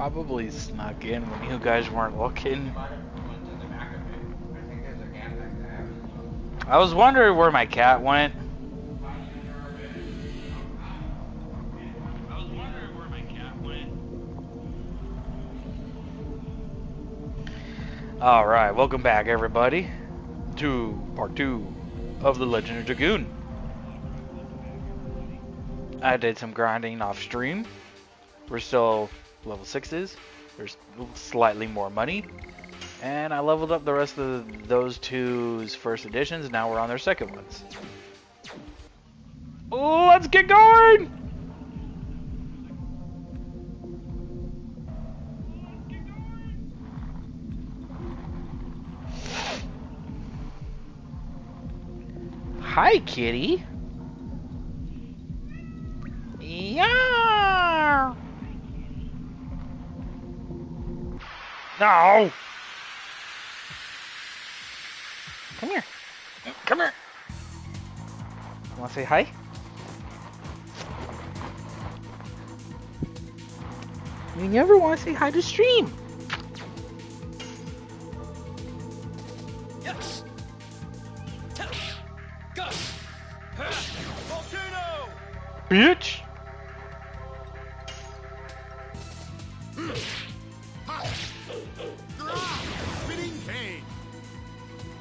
probably snuck in when you guys weren't looking. I was wondering where my cat went. Alright, welcome back everybody to part 2 of The Legend of Dragoon. I did some grinding off stream. We're still level 6s. There's slightly more money. And I leveled up the rest of those two's first additions. Now we're on their second ones. Let's get going! Hi, kitty. Yeah. No. Come here. Come here. Want to say hi? You never want to say hi to stream. Yes. Go. Volcano. Bitch.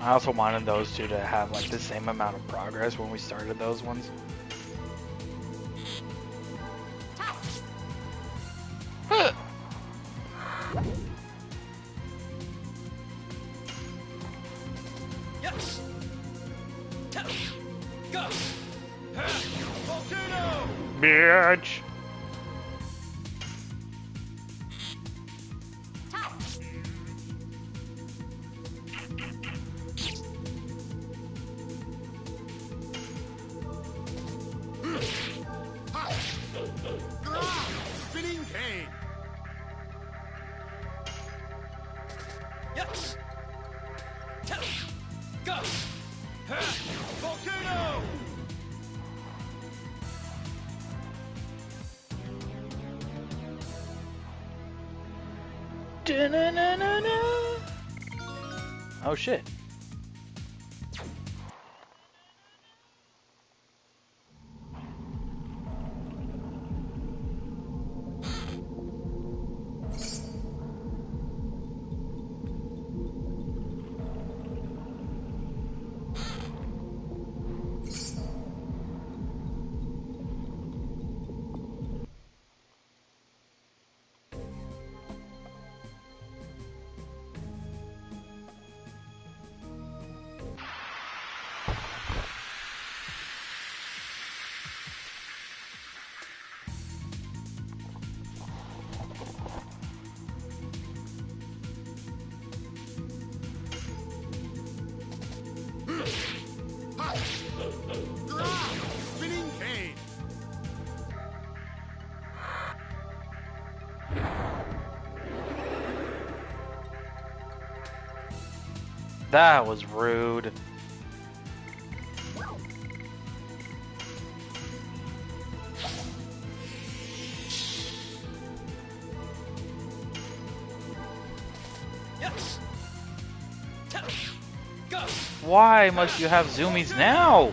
I also wanted those two to have like the same amount of progress when we started those ones. Huh. Yes. Go. Volcano. Bitch. Oh shit. That was rude. Yes. Go. Why must you have zoomies now?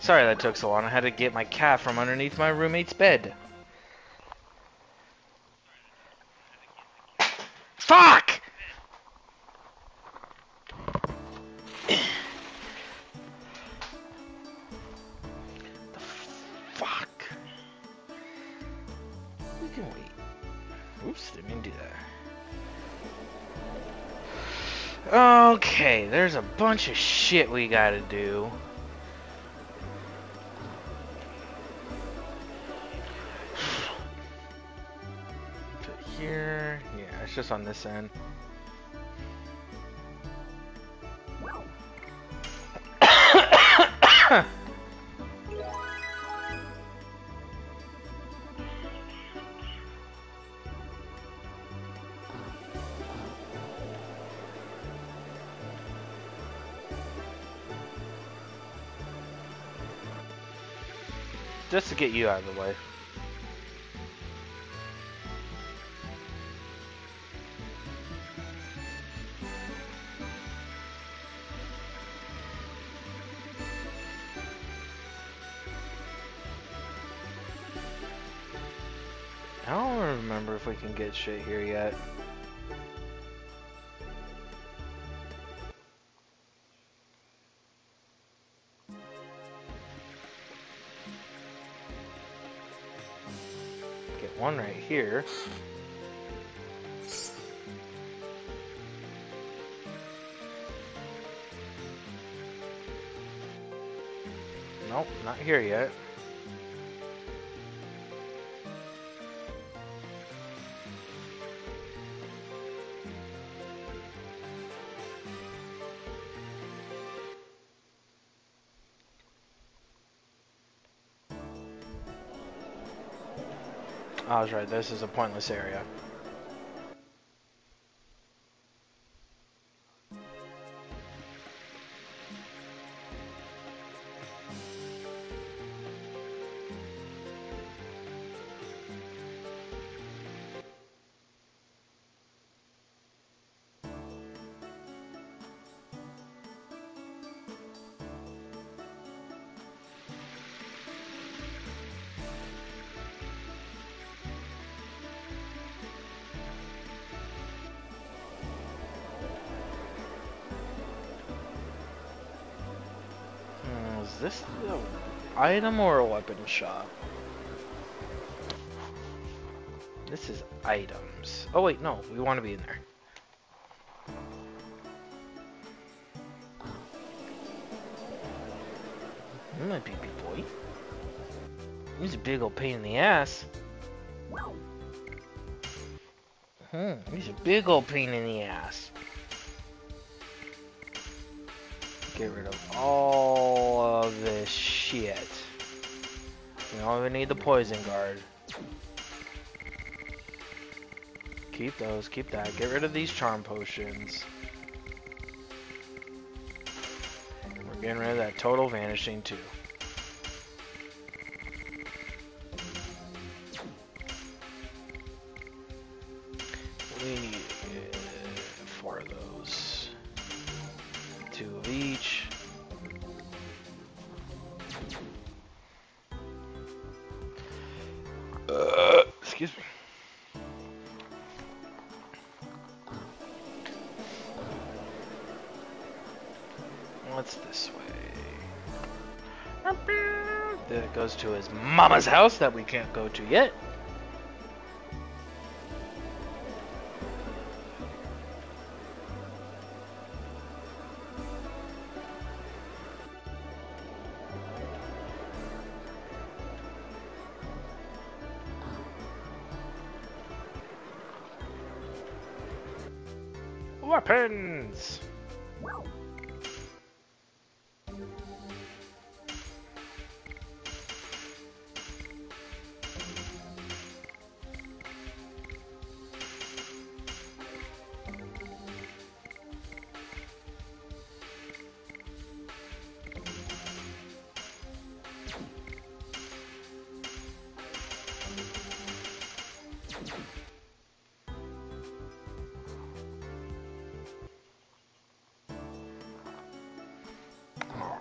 Sorry that took so long. I had to get my cat from underneath my roommate's bed. Fuck! the fuck? We can wait. Oops, didn't mean to do that. Okay, there's a bunch of shit we gotta do. It's just on this end. Just to get you out of the way. Shit here yet. Get one right here. Nope, not here yet. Right, this is a pointless area. This item or a weapon shop? This is items. Oh wait, no, we want to be in there. You might big boy. He's a big old pain in the ass. Hmm, he's a big old pain in the ass. Get rid of all of this shit. We don't even need the poison guard. Keep those, keep that. Get rid of these charm potions. We're getting rid of that total vanishing too. To his mama's house that we can't go to yet.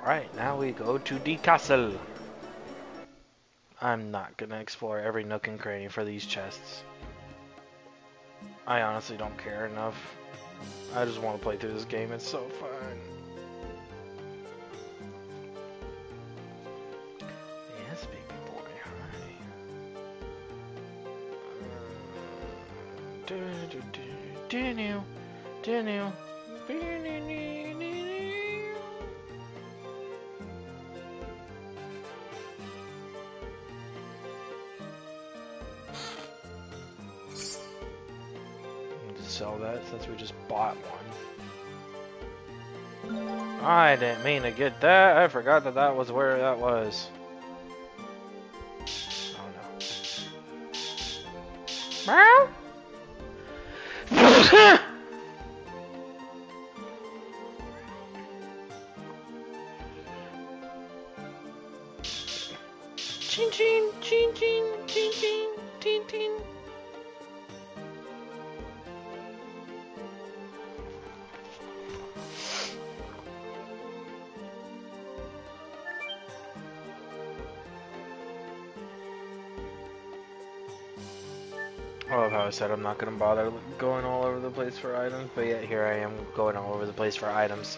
Alright, now we go to the castle. I'm not gonna explore every nook and cranny for these chests. I honestly don't care enough. I just want to play through this game, it's so fun. Didn't mean to get that. I forgot that that was where that was. Oh no. Said I'm not gonna bother going all over the place for items, but yet here I am going all over the place for items.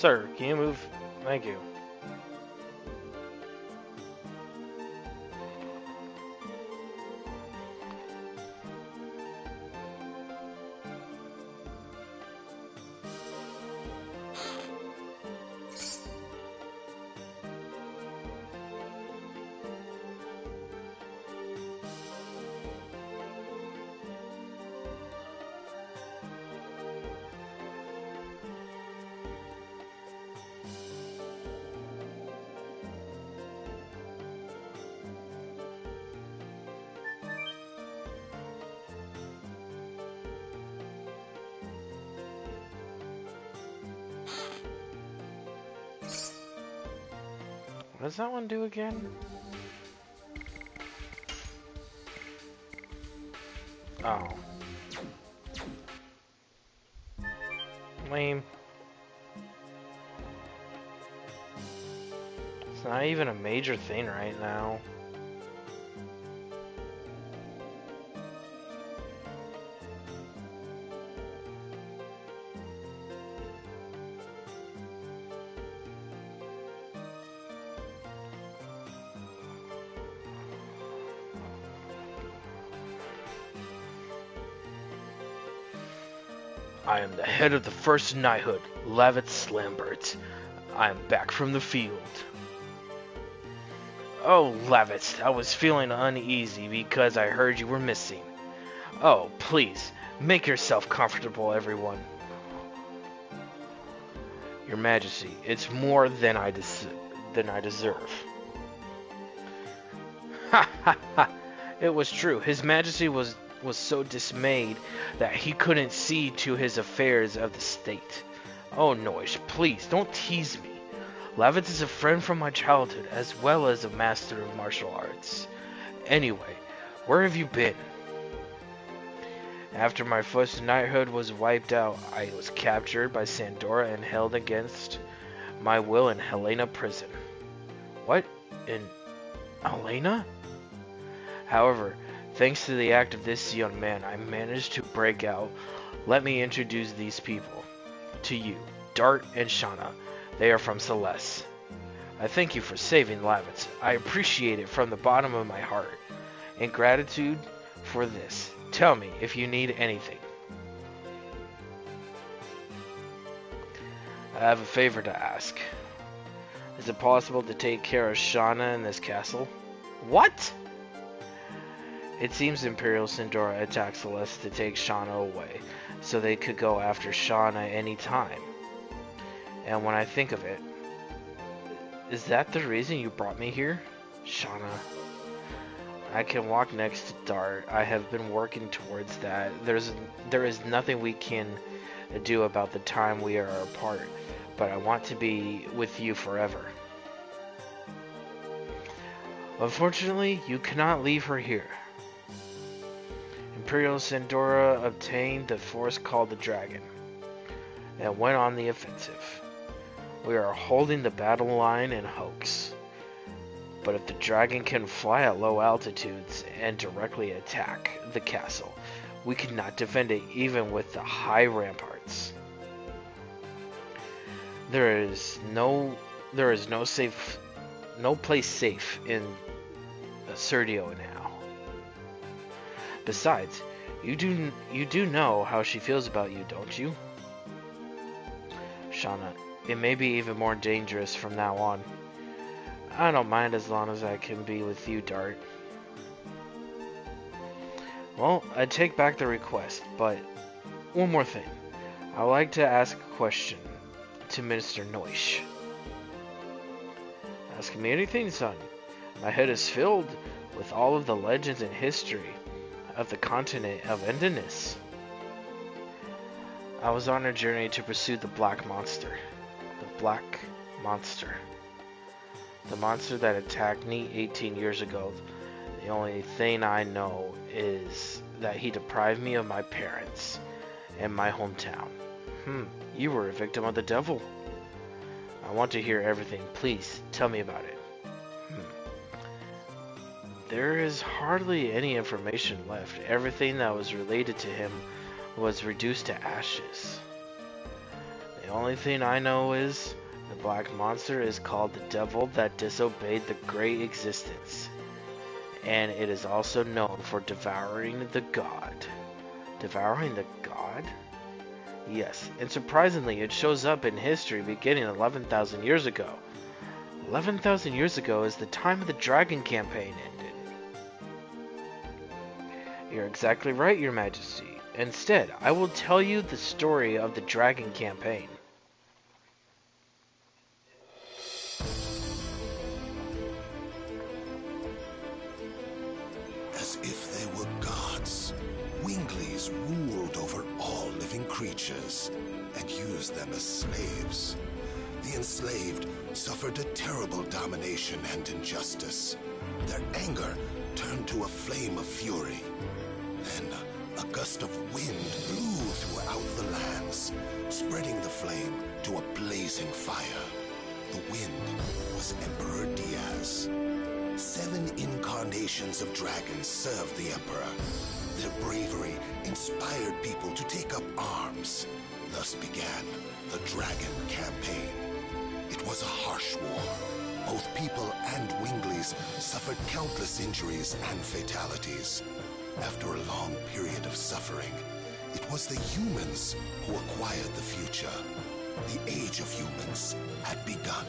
Sir, can you move? Thank you. That one do again? Oh. Lame. It's not even a major thing right now. Head of the First Knighthood, Lavitz Slambert. I am back from the field. Oh, Lavitz, I was feeling uneasy because I heard you were missing. Oh, please, make yourself comfortable, everyone. Your Majesty, it's more than I than I deserve. Ha ha ha! It was true. His Majesty was was so dismayed that he couldn't see to his affairs of the state. Oh, Noish, please don't tease me. Lavitz is a friend from my childhood as well as a master of martial arts. Anyway, where have you been? After my first knighthood was wiped out, I was captured by Sandora and held against my will in Hellena prison. What? In Hellena? However, thanks to the act of this young man, I managed to break out. Let me introduce these people to you, Dart and Shana. They are from Celeste. I thank you for saving Lavitz. I appreciate it from the bottom of my heart. In gratitude for this, tell me if you need anything. I have a favor to ask. Is it possible to take care of Shana in this castle? What? It seems Imperial Sandora attacked Celeste to take Shana away, so they could go after Shana any time. And when I think of it, is that the reason you brought me here? Shana. I can walk next to Dart. I have been working towards that. There's there is nothing we can do about the time we are apart, but I want to be with you forever. Unfortunately, you cannot leave her here. Imperial Sandora obtained the force called the Dragon and went on the offensive. We are holding the battle line in Hoax. But if the dragon can fly at low altitudes and directly attack the castle, we cannot defend it even with the high ramparts. There is no there is no safe no place safe in Serdio now. Besides, you do you do know how she feels about you, don't you? Shana, it may be even more dangerous from now on. I don't mind as long as I can be with you, Dart. Well, I take back the request, but one more thing. I'd like to ask a question to Minister Noish. Ask me anything, son. My head is filled with all of the legends and history of the continent of Endiness. I was on a journey to pursue the Black Monster. The Black Monster. The monster that attacked me 18 years ago. The only thing I know is that he deprived me of my parents and my hometown. Hmm, you were a victim of the devil. I want to hear everything. Please, tell me about it. There is hardly any information left. Everything that was related to him was reduced to ashes. The only thing I know is the black monster is called the devil that disobeyed the great existence. And it is also known for devouring the god. Devouring the god? Yes, and surprisingly, it shows up in history beginning 11,000 years ago. 11,000 years ago is the time of the Dragon campaign. You're exactly right, Your Majesty. Instead, I will tell you the story of the Dragon campaign. As if they were gods, Winglies ruled over all living creatures and used them as slaves. The enslaved suffered a terrible domination and injustice. Their anger turned to a flame of fury. Then a gust of wind blew throughout the lands, spreading the flame to a blazing fire. The wind was Emperor Diaz. Seven incarnations of dragons served the Emperor. Their bravery inspired people to take up arms. Thus began the Dragon Campaign. It was a harsh war. Both people and Winglies suffered countless injuries and fatalities. After a long period of suffering, it was the humans who acquired the future. The age of humans had begun.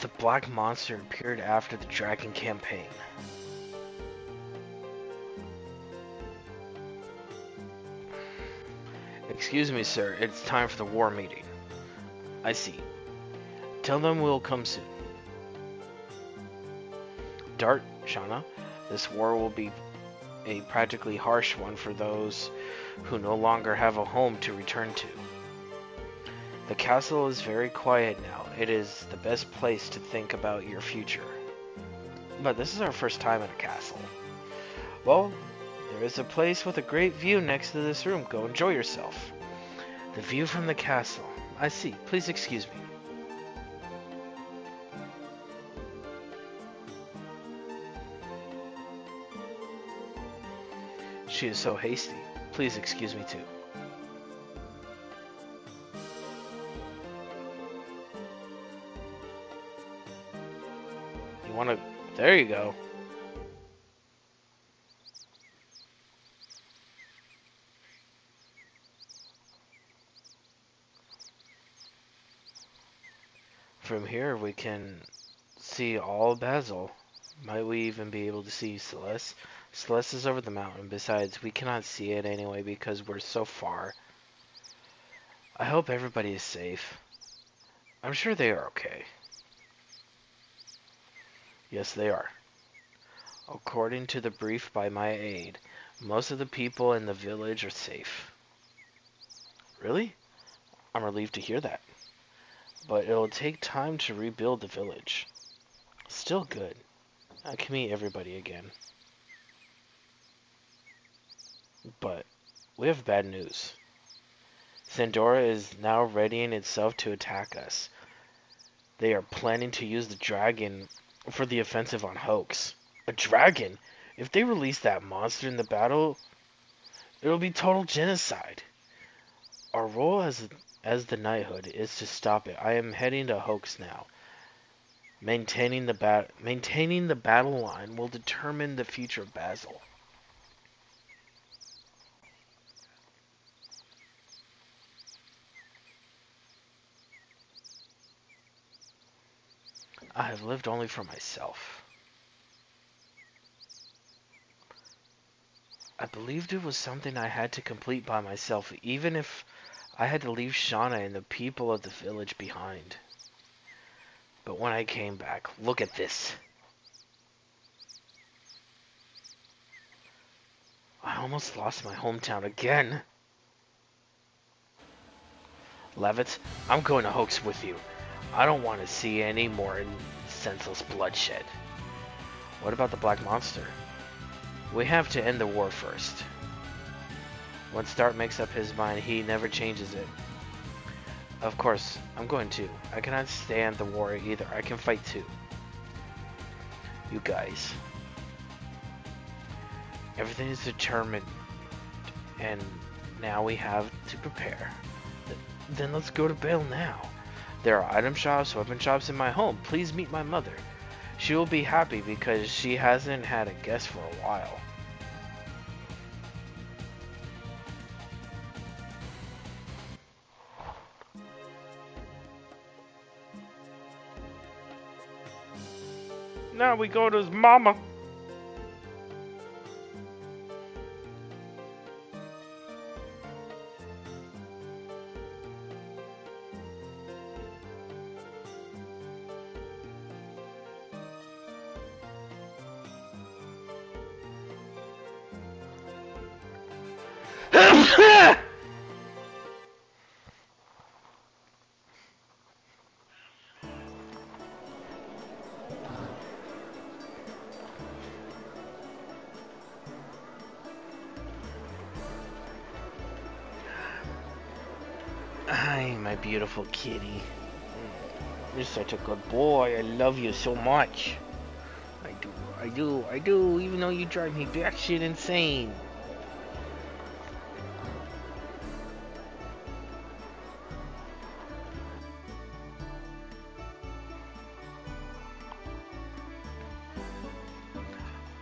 The Black Monster appeared after the Dragon campaign. Excuse me, sir. It's time for the war meeting. I see. Tell them we'll come soon. Dart, Shana, this war will be a practically harsh one for those who no longer have a home to return to. The castle is very quiet now. It is the best place to think about your future. But this is our first time in a castle. Well, there is a place with a great view next to this room. Go enjoy yourself. The view from the castle. I see. Please excuse me. She is so hasty. Please excuse me too. You want to... There you go. From we can see all Basil. Might we even be able to see Celeste? Celeste is over the mountain. Besides, we cannot see it anyway because we're so far. I hope everybody is safe. I'm sure they are okay. Yes, they are. According to the brief by my aide, most of the people in the village are safe. Really? I'm relieved to hear that. But it'll take time to rebuild the village. Still good. I can meet everybody again. But we have bad news. Sandora is now readying itself to attack us. They are planning to use the dragon for the offensive on Hoax. A dragon? If they release that monster in the battle, it'll be total genocide. Our role as as the knighthood is to stop it. I am heading to Hoax now. Maintaining the bat maintaining the battle line will determine the future of Basil. I have lived only for myself. I believed it was something I had to complete by myself, even if I had to leave Shana and the people of the village behind. But when I came back, look at this. I almost lost my hometown again. Lavitz, I'm going to Hoax with you. I don't want to see any more senseless bloodshed. What about the Black Monster? We have to end the war first. Once Dart makes up his mind, he never changes it. Of course, I'm going to. I cannot stand the war either. I can fight too. You guys. Everything is determined. And now we have to prepare. Then let's go to Bale now. There are item shops, weapon shops in my home. Please meet my mother. She will be happy because she hasn't had a guest for a while. Now we go to his mama. My beautiful kitty. You're such a good boy. I love you so much. I do, I do, I do, even though you drive me batshit insane.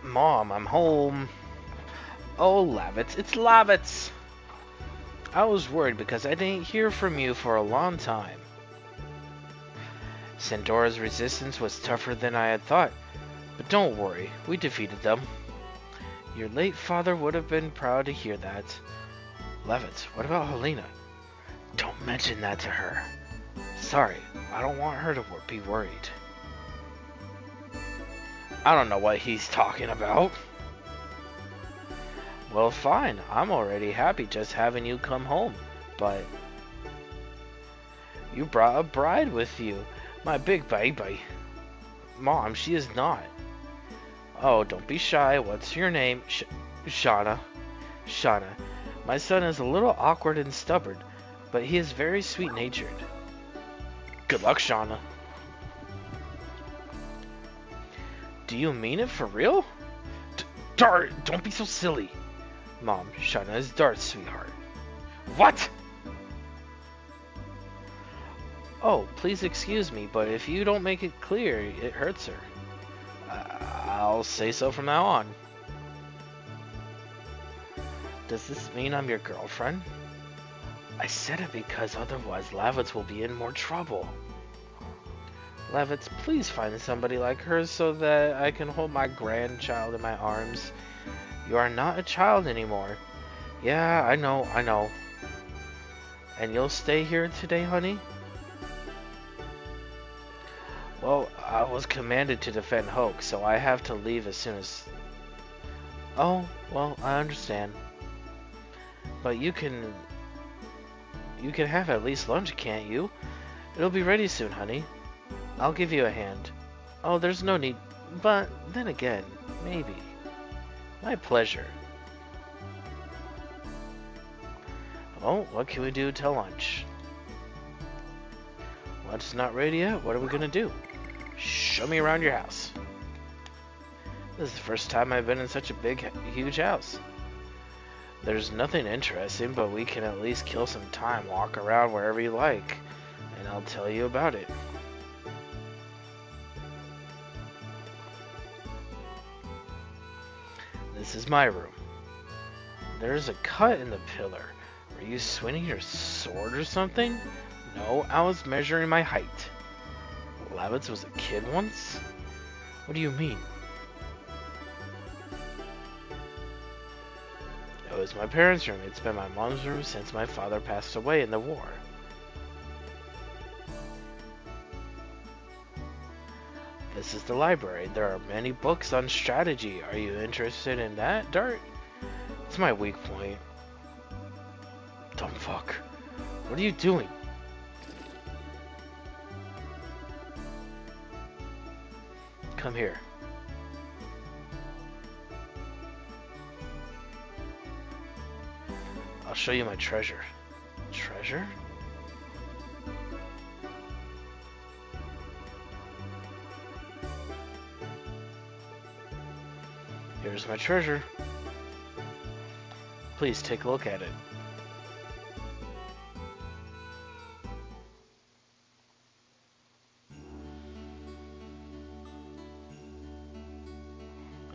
Mom, I'm home. Oh, Lavitz, it's Lavitz! I was worried because I didn't hear from you for a long time. Sandora's resistance was tougher than I had thought, but don't worry, we defeated them. Your late father would have been proud to hear that. Lavitz, what about Hellena? Don't mention that to her. Sorry, I don't want her to be worried. I don't know what he's talking about. Well, fine. I'm already happy just having you come home. But you brought a bride with you. My big baby. Mom, she is not. Oh, don't be shy. What's your name? Sh Shana. Shana. My son is a little awkward and stubborn, but he is very sweet-natured. Good luck, Shana. Do you mean it for real? D Dart, don't be so silly. Mom, Shana is Dart's sweetheart. What? Oh, please excuse me, but if you don't make it clear, it hurts her. Uh, I'll say so from now on. Does this mean I'm your girlfriend? I said it because otherwise Lavitz will be in more trouble. Lavitz, please find somebody like her so that I can hold my grandchild in my arms. You are not a child anymore. Yeah, I know, I know. And you'll stay here today, honey? Well, I was commanded to defend Hoke, so I have to leave as soon as... Oh, well, I understand. But you can... You can have at least lunch, can't you? It'll be ready soon, honey. I'll give you a hand. Oh, there's no need... But, then again, maybe. My pleasure. Oh, what can we do till lunch? Lunch is not ready yet. What are we gonna do? Show me around your house. This is the first time I've been in such a big, huge house. There's nothing interesting, but we can at least kill some time, walk around wherever you like, and I'll tell you about it. This is my room. There's a cut in the pillar. Were you swinging your sword or something? No, I was measuring my height. Lavitz was a kid once? What do you mean? It was my parents' room. It's been my mom's room since my father passed away in the war. This is the library. There are many books on strategy. Are you interested in that, Dart? It's my weak point. Dumb fuck. What are you doing? Come here. I'll show you my treasure. Treasure? Here's my treasure. Please take a look at it.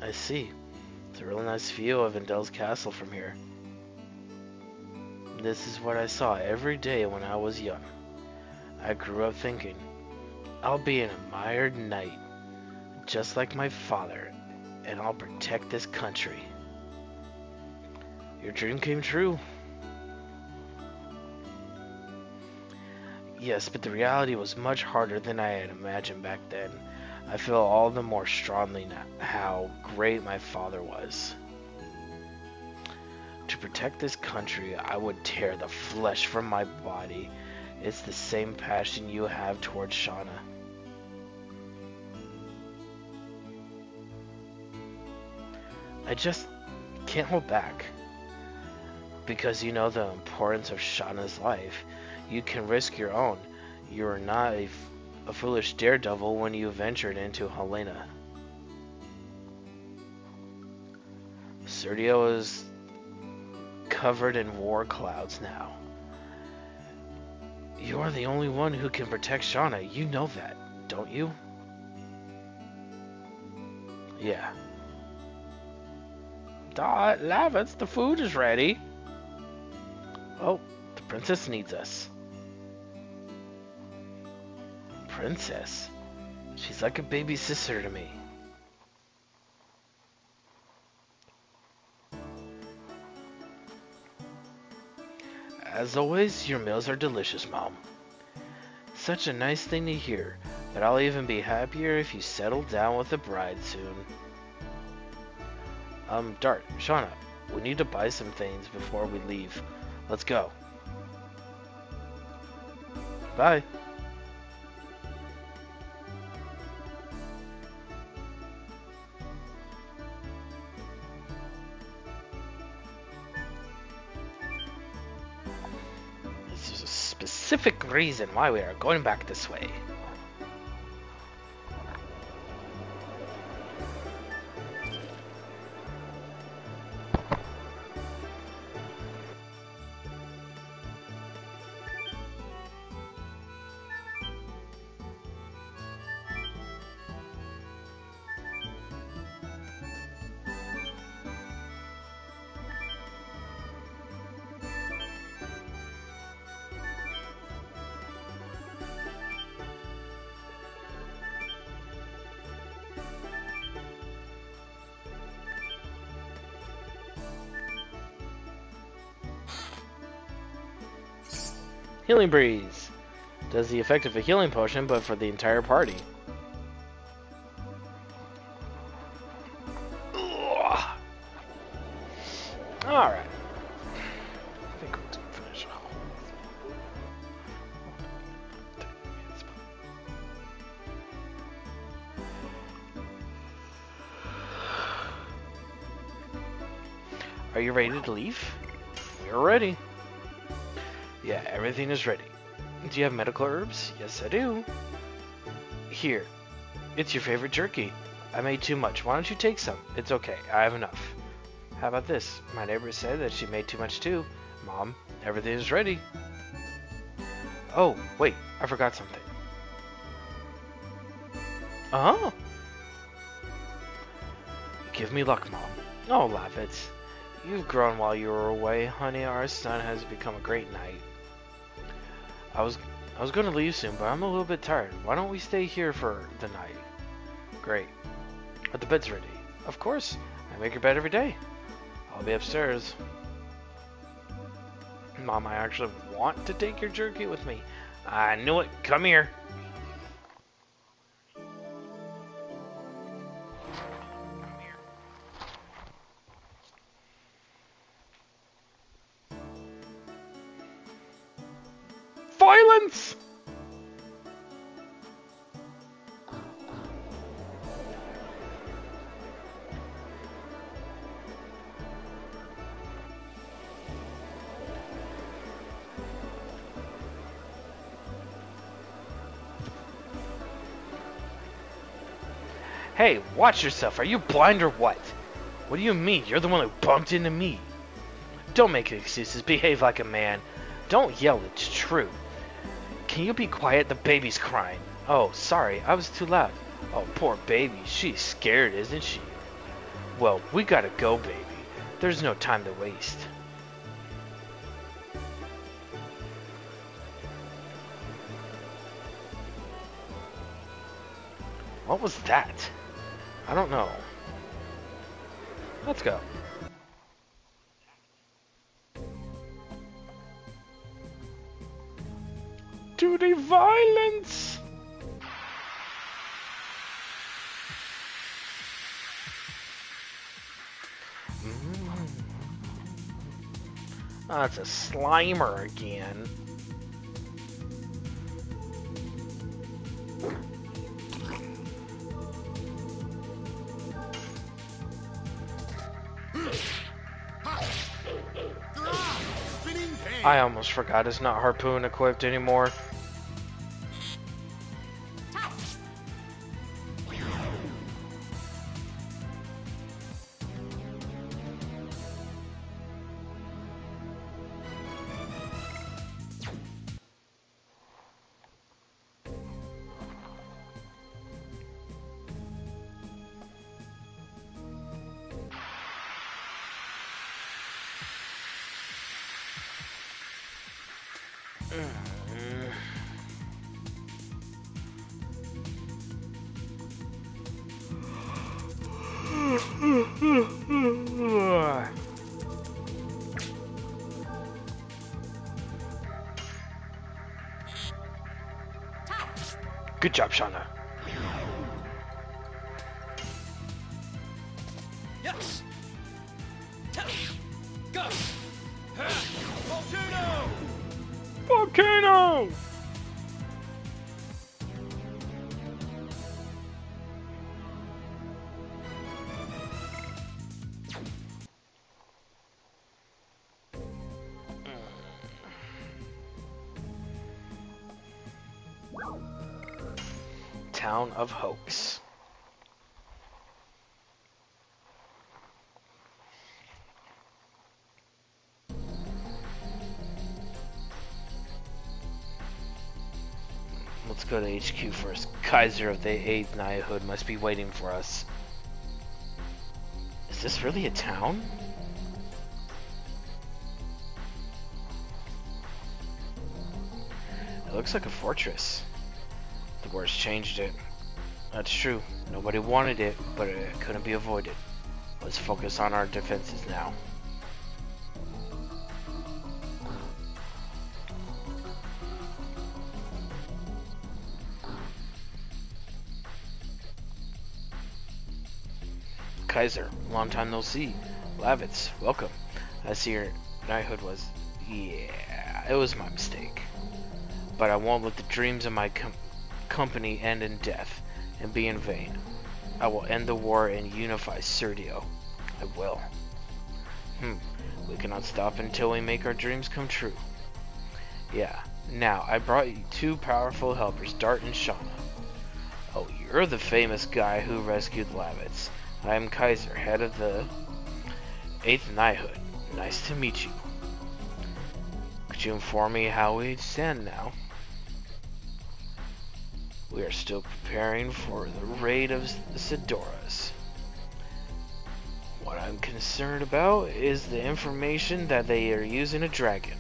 I see. It's a really nice view of Indel's castle from here. This is what I saw every day when I was young. I grew up thinking, I'll be an admired knight, just like my father, and I'll protect this country. Your dream came true. Yes, but the reality was much harder than I had imagined back then. I feel all the more strongly now how great my father was. To protect this country, I would tear the flesh from my body. It's the same passion you have towards Shana. I just can't hold back. Because you know the importance of Shana's life. You can risk your own. You are not a, a foolish daredevil when you ventured into Hellena. Serdio is covered in war clouds now. You are the only one who can protect Shana. You know that, don't you? Yeah. Dot, Lavitz, the food is ready. Oh, the princess needs us. Princess? She's like a baby sister to me. As always, your meals are delicious, Mom. Such a nice thing to hear, but I'll even be happier if you settle down with a bride soon. Um, Dart, Shana, we need to buy some things before we leave. Let's go. Bye. This is a specific reason why we are going back this way. Healing Breeze. Does the effect of a healing potion, but for the entire party. Do you have medical herbs? Yes, I do. Here. It's your favorite jerky. I made too much. Why don't you take some? It's okay. I have enough. How about this? My neighbor said that she made too much too. Mom, everything is ready. Oh, wait. I forgot something. Oh. Give me luck, Mom. Oh, Lavitz. You've grown while you were away, honey. Our son has become a great knight. I was I was going to leave soon, but I'm a little bit tired. Why don't we stay here for the night? Great. Are the bed's ready? Of course. I make your bed every day. I'll be upstairs. Mom, I actually want to take your jerky with me. I knew it. Come here. Hey, watch yourself. Are you blind or what? What do you mean? You're the one who bumped into me. Don't make excuses. Behave like a man. Don't yell. It's true. Can you be quiet? The baby's crying. Oh, sorry. I was too loud. Oh, poor baby. She's scared, isn't she? Well, we gotta go, baby. There's no time to waste. What was that? I don't know. Let's go. To the violence! Oh, it's a Slimer again. I almost forgot it's not harpoon equipped anymore. Town of Hoax. Let's go to HQ first. Kaiser of the 8th Knighthood must be waiting for us. Is this really a town? It looks like a fortress. The words changed it. That's true. Nobody wanted it, but it couldn't be avoided. Let's focus on our defenses now. Kaiser, long time no see. Lavitz, welcome. I see your knighthood was... Yeah, it was my mistake. But I won't let the dreams of my company end in death and be in vain. I will end the war and unify Serdio. I will. Hmm, we cannot stop until we make our dreams come true. Yeah, now I brought you two powerful helpers, Dart and Shana. Oh, you're the famous guy who rescued Lavitz. I am Kaiser, head of the 8th Knighthood. Nice to meet you. Could you inform me how we stand now? We are still preparing for the raid of Sidoras. What I'm concerned about is the information that they are using a dragon.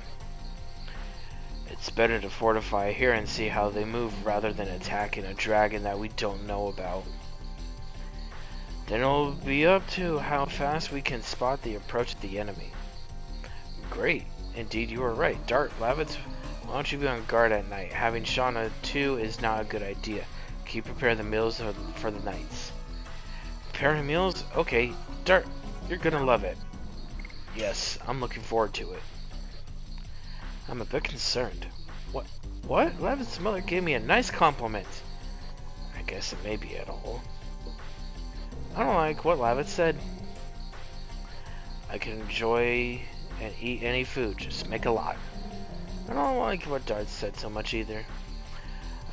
It's better to fortify here and see how they move rather than attacking a dragon that we don't know about. Then it'll be up to how fast we can spot the approach of the enemy. Great. Indeed, you are right. Dart, Lavitz, why don't you be on guard at night? Having Shana too is not a good idea. Can you prepare the meals for the nights? Preparing meals? Okay. Dart, you're gonna love it. Yes, I'm looking forward to it. I'm a bit concerned. What? What? Lavitz's mother gave me a nice compliment. I guess it may be at all. I don't like what Lavitz said. I can enjoy and eat any food, just make a lot. I don't like what Dart said so much either.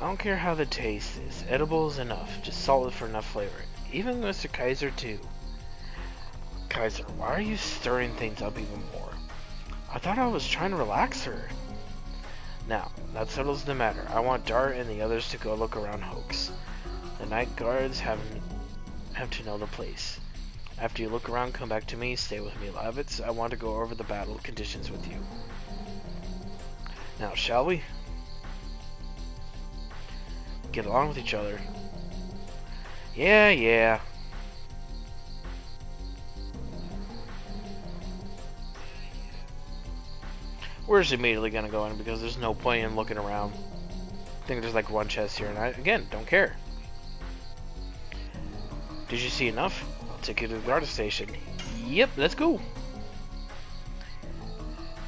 I don't care how the taste is. Edible is enough. Just solid for enough flavor. Even Mr. Kaiser too. Kaiser, why are you stirring things up even more? I thought I was trying to relax her. Now, that settles the matter. I want Dart and the others to go look around Hoax. The night guards have, have to know the place. After you look around, come back to me. Stay with me, Lavitz. I want to go over the battle conditions with you. Now, shall we? Get along with each other. Yeah, yeah. We're just immediately gonna go in because there's no point in looking around. I think there's like one chest here, and I, again, don't care. Did you see enough? I'll take you to the guard station. Yep, let's go.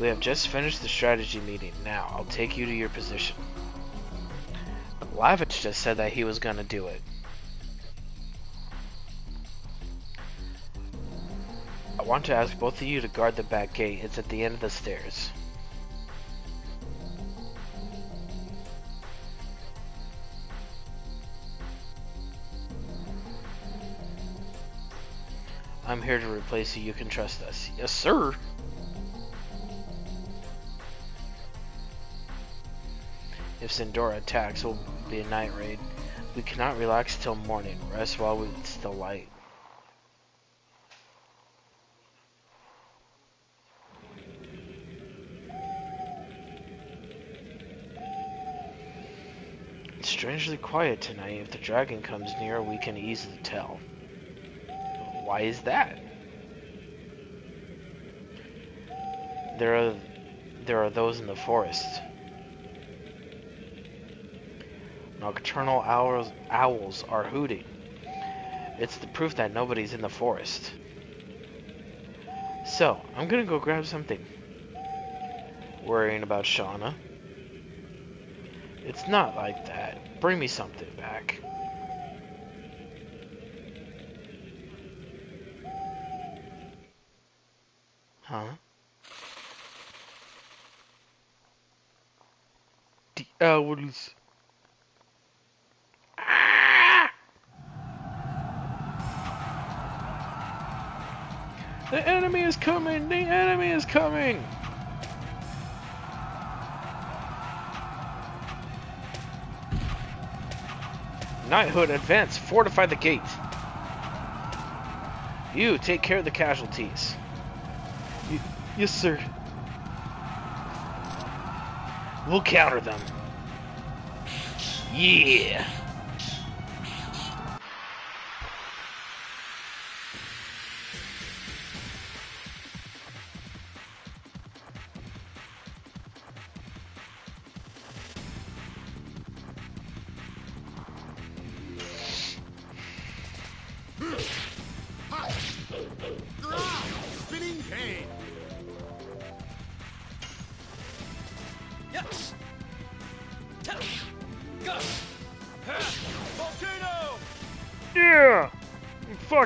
We have just finished the strategy meeting. Now, I'll take you to your position. Lavitz just said that he was gonna do it. I want to ask both of you to guard the back gate. It's at the end of the stairs. I'm here to replace you. You can trust us. Yes, sir. If Sandora attacks, it will be a night raid. We cannot relax till morning. Rest while it's still light. It's strangely quiet tonight. If the dragon comes near, we can easily tell. Why is that? There are there are those in the forest. Nocturnal owls, owls are hooting. It's the proof that nobody's in the forest. So, I'm gonna go grab something. Worrying about Shana. It's not like that. Bring me something back. Huh? The owls. The enemy is coming! The enemy is coming! Knighthood, advance! Fortify the gate! You, take care of the casualties. Yes, sir. We'll counter them. Yeah. Yeah!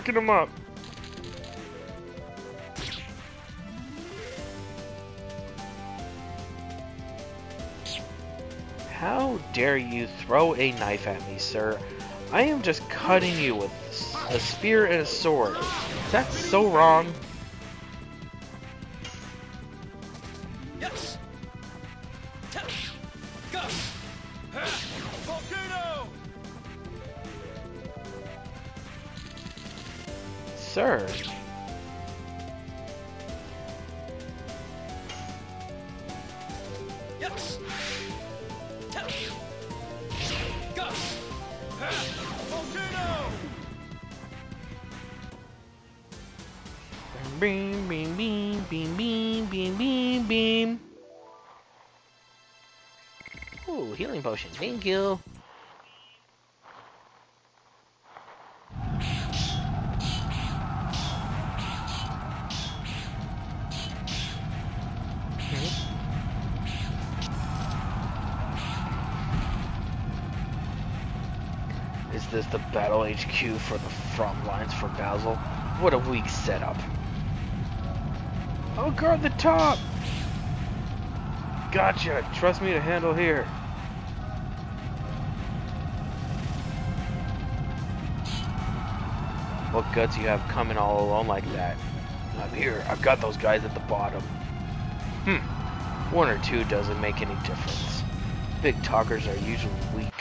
Fucking him up. How dare you throw a knife at me, sir? I am just cutting you with a spear and a sword. That's so wrong. Beam, beam, beam, beam, beam, beam, beam, beam. Ooh, healing potion. Thank you. Is this the battle HQ for the front lines for Basil? What a weak setup. Oh, guard the top! Gotcha! Trust me to handle here. What guts you have coming all alone like that? I'm here. I've got those guys at the bottom. Hmm. One or two doesn't make any difference. Big talkers are usually weak.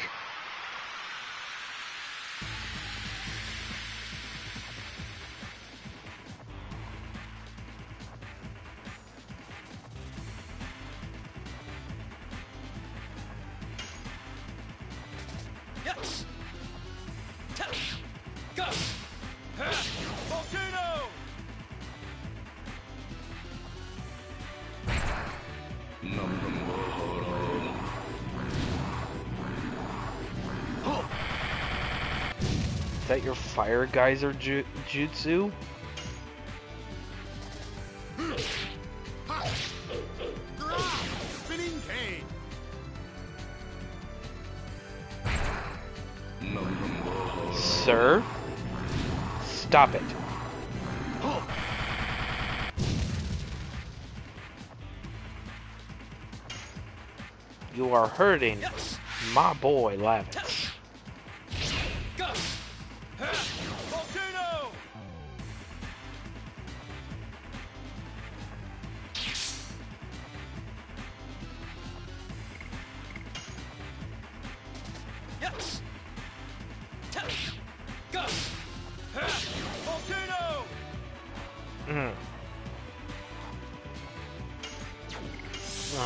Fire geyser ju- jutsu? Sir? Stop it. You are hurting my boy Lavitz.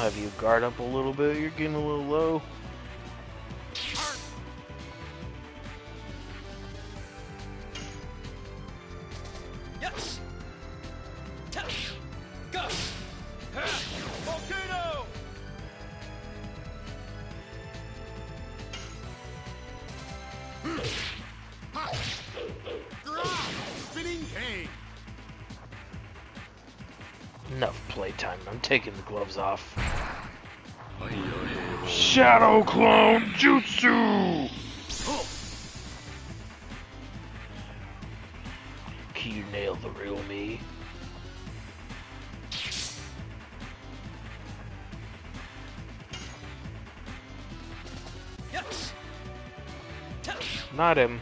Have you guard up a little bit. You're getting a little low. Taking off. Shadow Clone Jutsu! Can you nail the real me? Yes. Not him.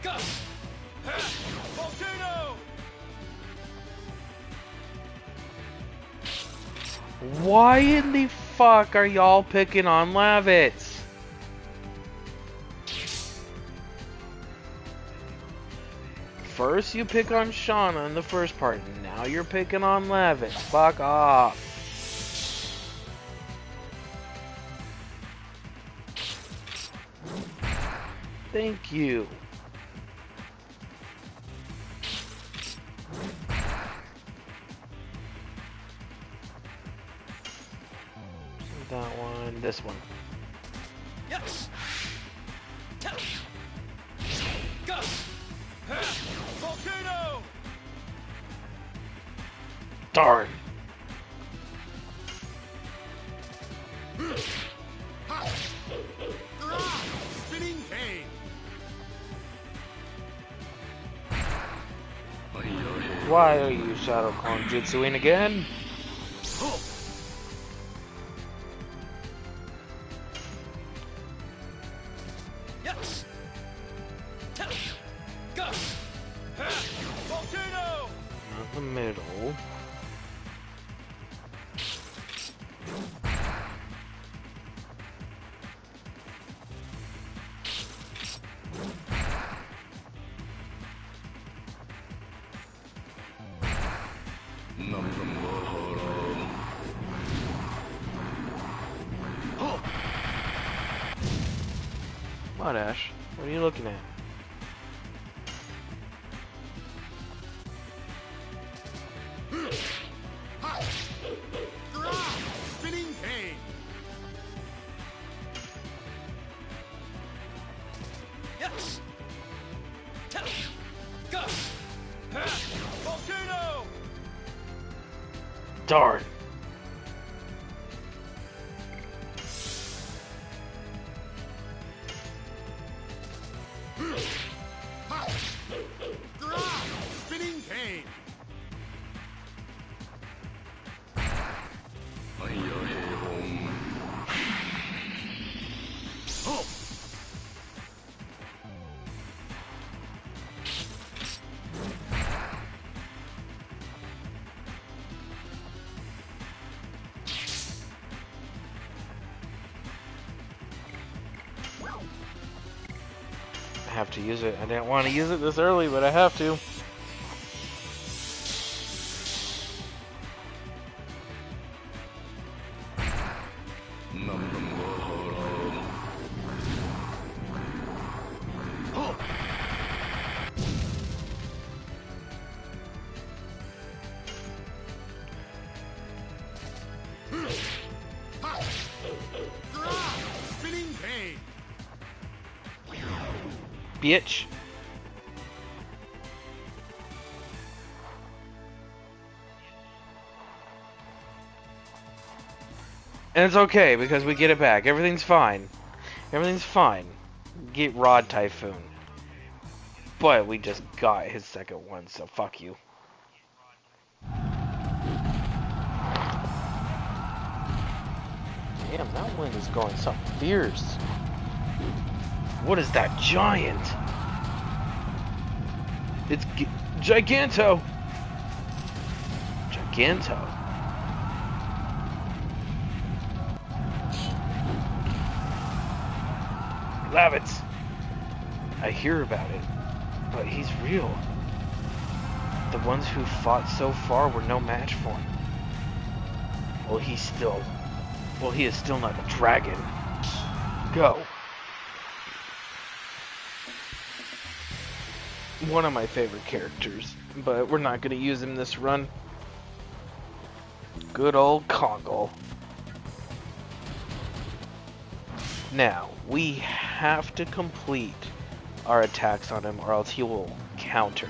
Fuck are y'all picking on Lavitz? First you pick on Shana in the first part, now you're picking on Lavitz. Fuck off. Thank you. Shadow Clone Jutsuing again? I didn't want to use it this early, but I have to. Bitch. And it's okay because we get it back. Everything's fine. Everything's fine. Get Rod Typhoon. But we just got his second one, so fuck you. Damn, that wind is going something fierce. What is that giant? It's Giganto. Giganto. Lavitz. I hear about it, but he's real. The ones who fought so far were no match for him. Well, he's still. Well, he is still not a dragon. Go. one of my favorite characters, but we're not going to use him this run. Good old Kongol. Now, we have to complete our attacks on him or else he will counter.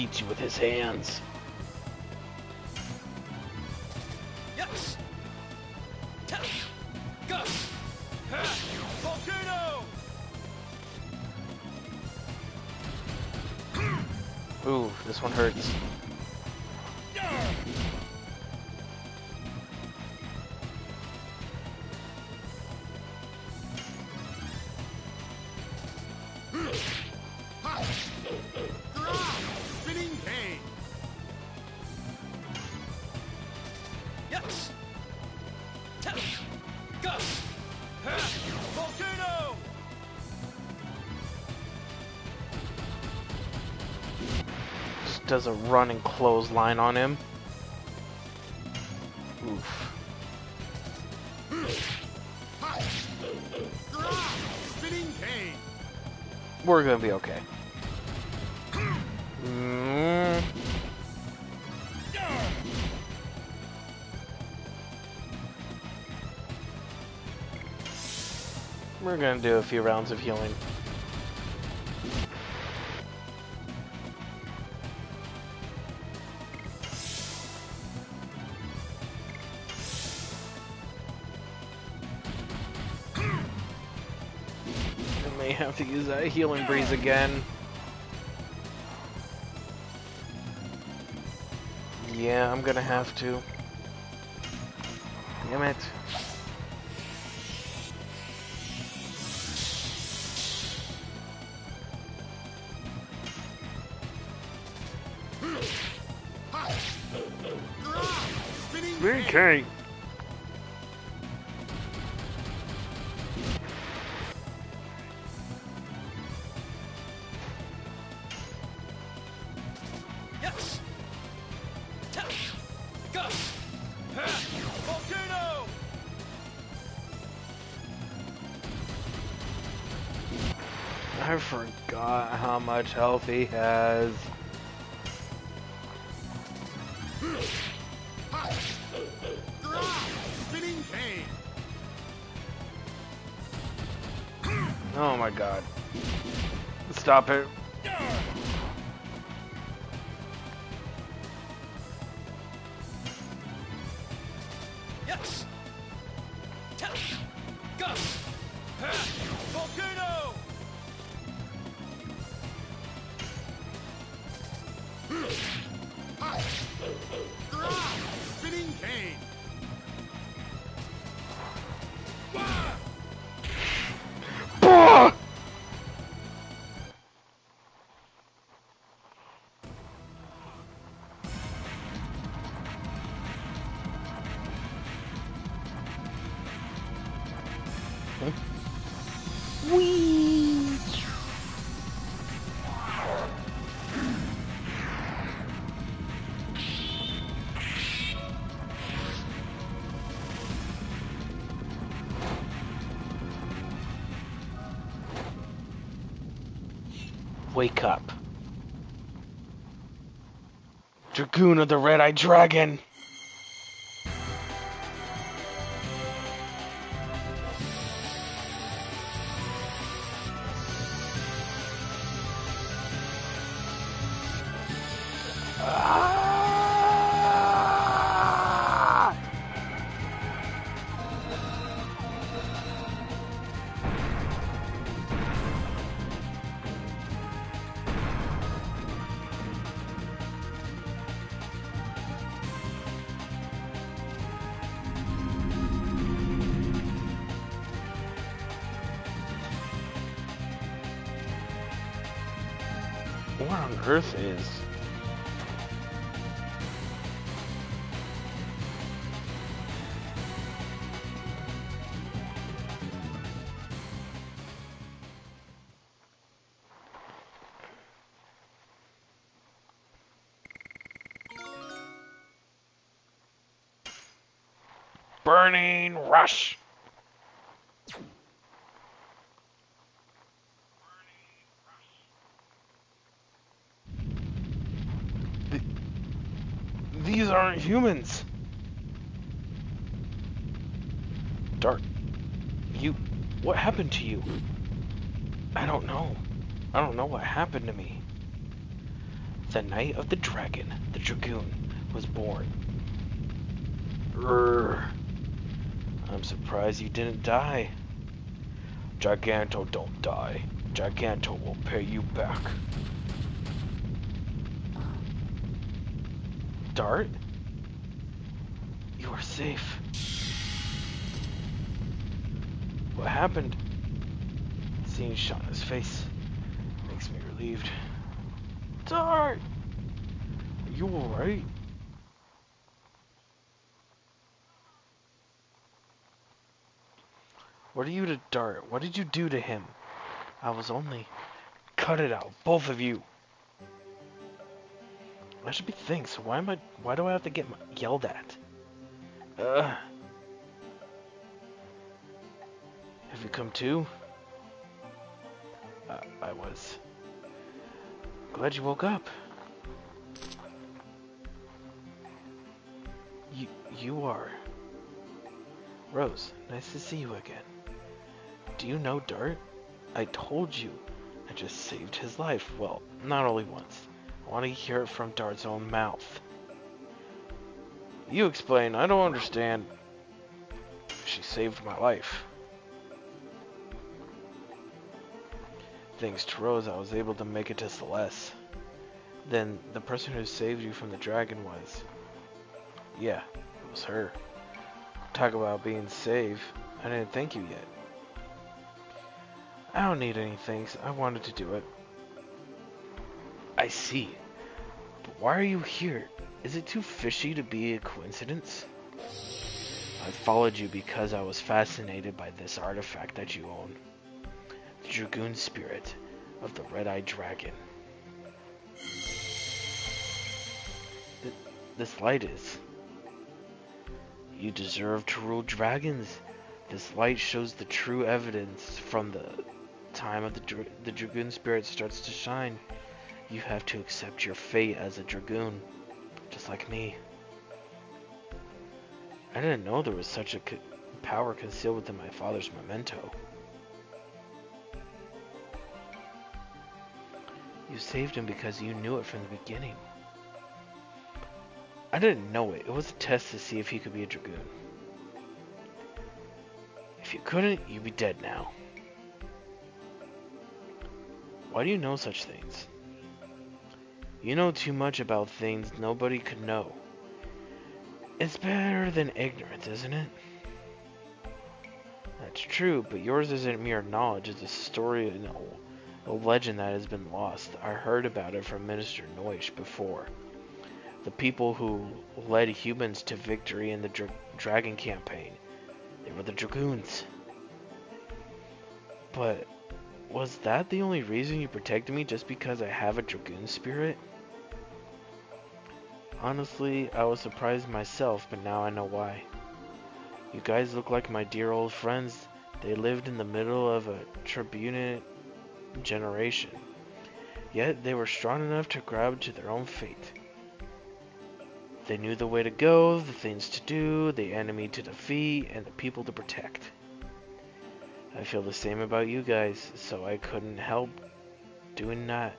Beats you with his hands. Does a run running clothesline on him. Oof. We're gonna be okay. Mm. We're gonna do a few rounds of healing. To use that healing breeze again. Yeah, I'm gonna have to. Damn it. Hmm. Okay. Much health he has. Oh my god. Stop it. Yes. Go. Volcano. Wake up. Dragoon of the Red Eyed Dragon! Rush! These aren't humans. Dart, you. What happened to you? I don't know. I don't know what happened to me. The night of the dragon, the dragoon, was born. Urgh. I'm surprised you didn't die. Giganto don't die. Giganto will pay you back. Dart? You are safe. What happened? Seeing Shana's face makes me relieved. Dart! Are you alright? What are you to Dart? What did you do to him? I was only... Cut it out, both of you! I should be thinks. Why am I? Why do I have to get yelled at? Uh, have you come to? Uh, I was. Glad you woke up. You, you are. Rose, nice to see you again. Do you know Dart? I told you. I just saved his life. Well, not only once. I want to hear it from Dart's own mouth. You explain. I don't understand. She saved my life. Thanks to Rose, I was able to make it to Seles. Then, the person who saved you from the dragon was... Yeah, it was her. Talk about being saved. I didn't thank you yet. I don't need any thanks. I wanted to do it. I see. But why are you here? Is it too fishy to be a coincidence? I followed you because I was fascinated by this artifact that you own. The Dragoon Spirit of the Red-Eyed Dragon. Th this light is. You deserve to rule dragons. This light shows the true evidence from the time of the, the Dragoon Spirit starts to shine. You have to accept your fate as a Dragoon, just like me. I didn't know there was such a co power concealed within my father's memento. You saved him because you knew it from the beginning. I didn't know it. It was a test to see if he could be a Dragoon. If you couldn't, you'd be dead now. Why do you know such things? You know too much about things nobody could know. It's better than ignorance, isn't it? That's true, but yours isn't mere knowledge, it's a story, you know, a legend that has been lost. I heard about it from Minister Noish before. The people who led humans to victory in the dra Dragon campaign. They were the Dragoons. But was that the only reason you protected me just because I have a Dragoon spirit? Honestly, I was surprised myself, but now I know why. You guys look like my dear old friends. They lived in the middle of a turbulent generation. Yet they were strong enough to grab to their own fate. They knew the way to go, the things to do, the enemy to defeat, and the people to protect. I feel the same about you guys, so I couldn't help doing that.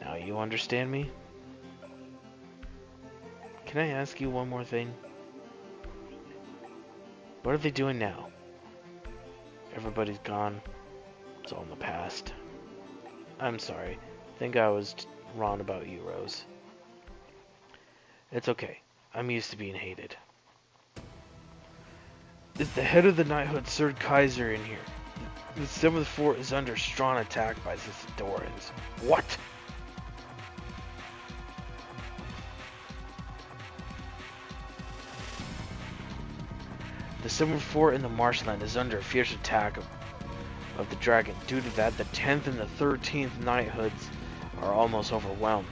Now you understand me? Can I ask you one more thing? What are they doing now? Everybody's gone. It's all in the past. I'm sorry. I think I was wrong about you, Rose. It's okay. I'm used to being hated. Is the head of the knighthood Sir Kaiser in here? The Seventh Fort is under strong attack by the Sandorans. What? The Seventh Fort in the marshland is under a fierce attack of, of the dragon. Due to that, the 10th and the 13th knighthoods are almost overwhelmed.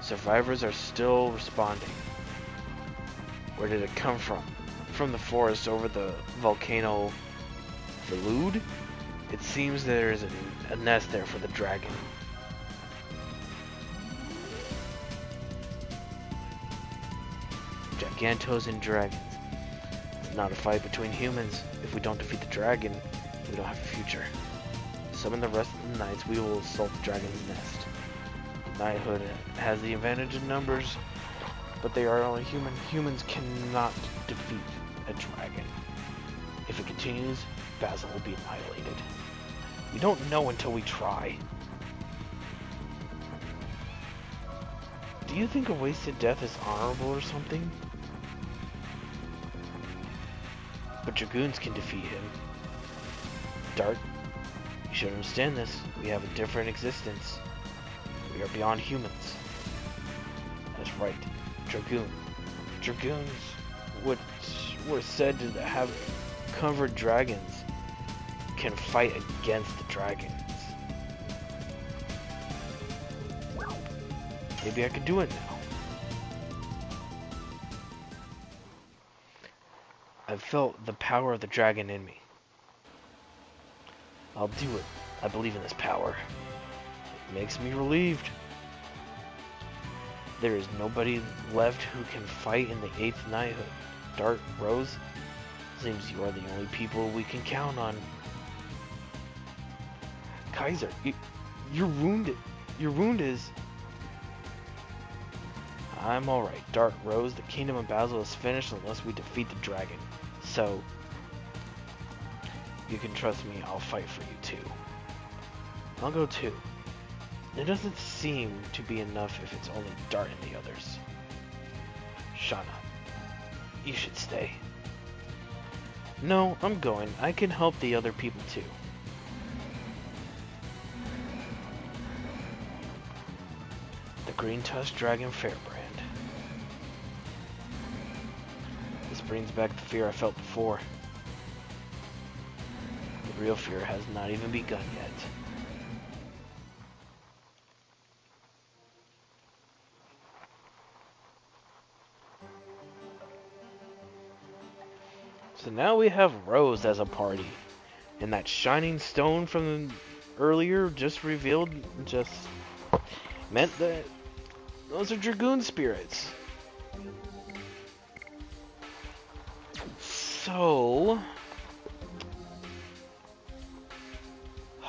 Survivors are still responding. Where did it come from? From the forest over the volcano Villude? It seems there is a, a nest there for the dragon. Gigantos and dragons. It's not a fight between humans. If we don't defeat the dragon, we don't have a future. Summon the rest of the knights, we will assault the dragon's nest. Knighthood has the advantage in numbers, but they are only human. Humans cannot defeat a dragon. If it continues, Basil will be annihilated. We don't know until we try. Do you think a wasted death is honorable or something? But Dragoons can defeat him. Dart, you should understand this. We have a different existence. We are beyond humans. That's right. Dragoon. Dragoons, which were said to have covered dragons can fight against the dragons. Maybe I could do it now. I felt the power of the dragon in me. I'll do it. I believe in this power. It makes me relieved. There is nobody left who can fight in the Eighth Knighthood. Dark Rose, seems you are the only people we can count on. Kaiser, you, you're wounded. Your wound is. I'm alright, Dark Rose. The Kingdom of Basil is finished unless we defeat the dragon. So, you can trust me, I'll fight for you too. I'll go too. It doesn't seem to be enough if it's only Dart and the others. Shana, you should stay. No, I'm going. I can help the other people too. The Green Tusk Dragon Feyrbrand. This brings back the fear I felt before. The real fear has not even begun yet. So now we have Rose as a party. And that shining stone from earlier just revealed just meant that those are Dragoon spirits. So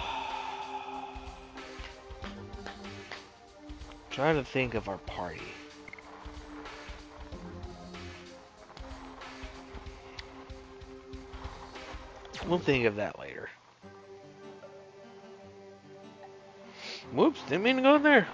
trying to think of our party. We'll think of that later. Whoops, didn't mean to go in there.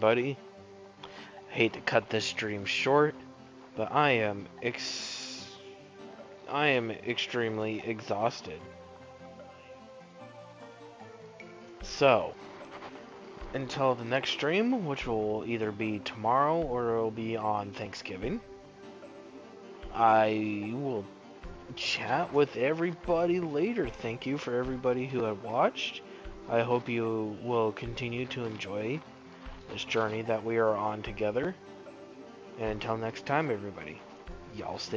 Alright, I Hate to cut this stream short, but I am ex. I am extremely exhausted. So, until the next stream, which will either be tomorrow or it'll be on Thanksgiving, I will chat with everybody later. Thank you for everybody who had watched. I hope you will continue to enjoy this journey that we are on together. And until next time, everybody, y'all stay